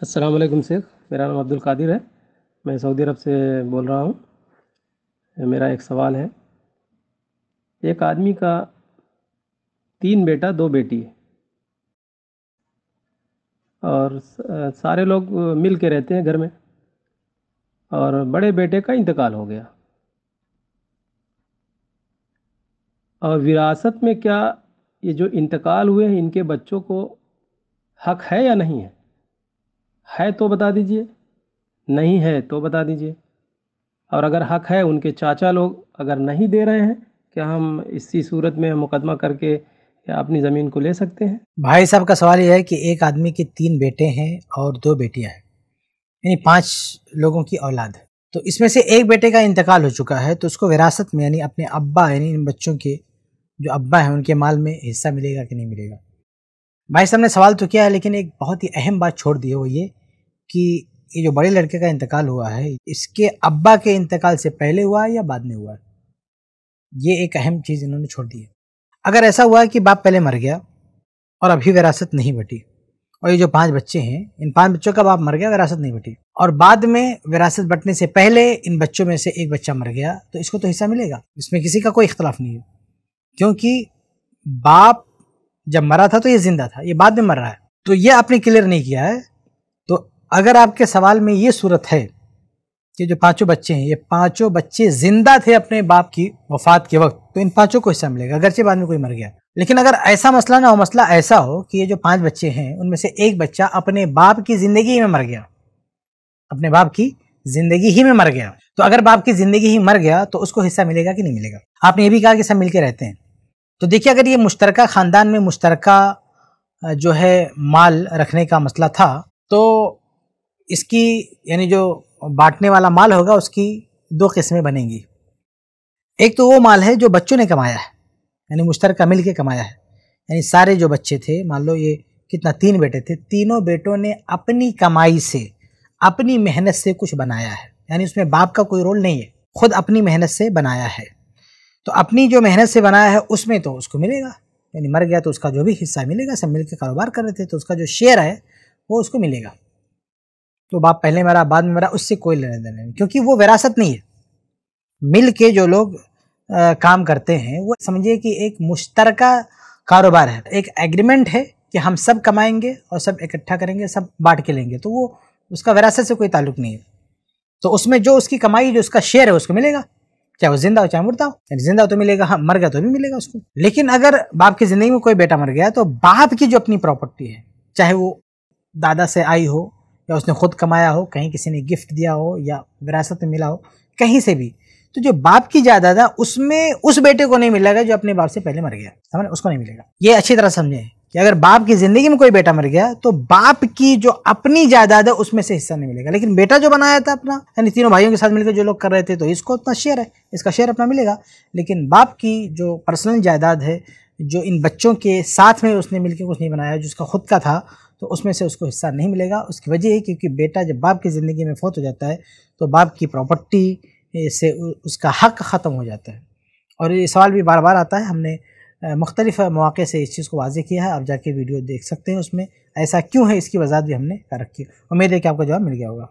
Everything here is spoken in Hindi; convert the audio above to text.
वालेकुम शेख। मेरा नाम अब्दुल कादिर है। मैं सऊदी अरब से बोल रहा हूँ। मेरा एक सवाल है। एक आदमी का तीन बेटा, दो बेटी। और सारे लोग मिल के रहते हैं घर में। और बड़े बेटे का इंतकाल हो गया। और विरासत में क्या ये जो इंतकाल हुए हैं, इनके बच्चों को हक है या नहीं है? है तो बता दीजिए। नहीं है तो बता दीजिए। और अगर हक है उनके चाचा लोग अगर नहीं दे रहे हैं, क्या हम इसी सूरत में मुकदमा करके अपनी ज़मीन को ले सकते हैं? भाई साहब का सवाल यह है कि एक आदमी के तीन बेटे हैं और दो बेटियाँ हैं, यानी पाँच लोगों की औलाद है। तो इसमें से एक बेटे का इंतकाल हो चुका है तो उसको विरासत में, यानी अपने अब्बा, यानी इन बच्चों के जो अब्बा हैं, उनके माल में हिस्सा मिलेगा कि नहीं मिलेगा? भाई साहब ने सवाल तो किया है, लेकिन एक बहुत ही अहम बात छोड़ दी है वो ये कि ये जो बड़े लड़के का इंतकाल हुआ है, इसके अब्बा के इंतकाल से पहले हुआ है या बाद में हुआ है? ये एक अहम चीज़ इन्होंने छोड़ दी है। अगर ऐसा हुआ है कि बाप पहले मर गया और अभी विरासत नहीं बटी और ये जो पाँच बच्चे हैं, इन पाँच बच्चों का बाप मर गया, विरासत नहीं बटी और बाद में विरासत बटने से पहले इन बच्चों में से एक बच्चा मर गया तो इसको तो हिस्सा मिलेगा। इसमें किसी का कोई इख्तलाफ नहीं है। क्योंकि बाप जब मरा था तो ये ज़िंदा था, ये बाद में मर रहा है। तो ये आपने क्लियर नहीं किया है अगर आपके सवाल में ये सूरत है कि जो पाँचों बच्चे हैं, ये पाँचों बच्चे ज़िंदा थे अपने बाप की वफात के वक्त तो इन पाँचों को हिस्सा मिलेगा। अगरचे बाद में कोई मर गया। लेकिन अगर ऐसा मसला ना हो, मसला ऐसा हो कि ये जो पाँच बच्चे हैं, उनमें से एक बच्चा अपने बाप की ज़िंदगी में मर गया। अपने बाप की ज़िंदगी ही में मर गया। तो अगर बाप की ज़िंदगी ही मर गया तो उसको हिस्सा मिलेगा कि नहीं मिलेगा? आपने ये भी कहा कि सब मिलकर रहते हैं। तो देखिए, अगर ये मुश्तरका खानदान में मुश्तरका जो है माल रखने का मसला था तो इसकी, यानी जो बांटने वाला माल होगा, उसकी दो किस्में बनेंगी। एक तो वो माल है जो बच्चों ने कमाया है, यानी मुश्तर मिल के कमाया है। यानी सारे जो बच्चे थे, मान लो ये कितना, तीन बेटे थे, तीनों बेटों ने अपनी कमाई से, अपनी मेहनत से कुछ बनाया है। यानी उसमें बाप का कोई रोल नहीं है, खुद अपनी मेहनत से बनाया है। तो अपनी जो मेहनत से बनाया है, उसमें तो उसको मिलेगा। यानी मर गया तो उसका जो भी हिस्सा मिलेगा, सब मिलकर कारोबार कर रहे थे तो उसका जो शेयर है, वो उसको मिलेगा। तो बाप पहले मरा बाद में मरा उससे कोई लेने देने नहीं क्योंकि वो विरासत नहीं है। मिल के जो लोग आ, काम करते हैं वो समझिए कि एक मुश्तरका कारोबार है। एक एग्रीमेंट है कि हम सब कमाएँगे और सब इकट्ठा करेंगे सब बांट के लेंगे तो वो उसका विरासत से कोई ताल्लुक नहीं है। तो उसमें जो उसकी कमाई जो उसका शेयर है उसको मिलेगा। चाहे वो ज़िंदा हो चाहे मुर्दा हो। ज़िंदा तो मिलेगा हाँ मर गया तो भी मिलेगा उसको। लेकिन अगर बाप की ज़िंदगी में कोई बेटा मर गया तो बाप की जो अपनी प्रॉपर्टी है चाहे वो दादा से आई हो या उसने खुद कमाया हो, कहीं किसी ने गिफ्ट दिया हो या विरासत में मिला हो, कहीं से भी तो जो बाप की जायदाद है, उसमें उस बेटे को नहीं मिलेगा जो अपने बाप से पहले मर गया। समझ उसको नहीं मिलेगा। ये अच्छी तरह समझें कि अगर बाप की ज़िंदगी में कोई बेटा मर गया तो बाप की जो अपनी जायदाद है, उसमें से हिस्सा नहीं मिलेगा। लेकिन बेटा जो बनाया था अपना, यानी तीनों भाइयों के साथ मिलकर जो लोग कर रहे थे तो इसको उतना शेयर है, इसका शेयर अपना मिलेगा। लेकिन बाप की जो पर्सनल जायदाद है, जो इन बच्चों के साथ में उसने मिलकर कुछ नहीं बनाया, जो उसका खुद का था तो उसमें से उसको हिस्सा नहीं मिलेगा। उसकी वजह है क्योंकि बेटा जब बाप की ज़िंदगी में फौत हो जाता है तो बाप की प्रॉपर्टी से उसका हक ख़त्म हो जाता है। और ये सवाल भी बार बार आता है। हमने मुख्तलिफ़ मौक़े से इस चीज़ को वाजे किया है। आप जाके वीडियो देख सकते हैं उसमें। ऐसा क्यों है? इसकी वजह भी हमने कर रखी है। उम्मीद है कि आपका जवाब मिल गया होगा।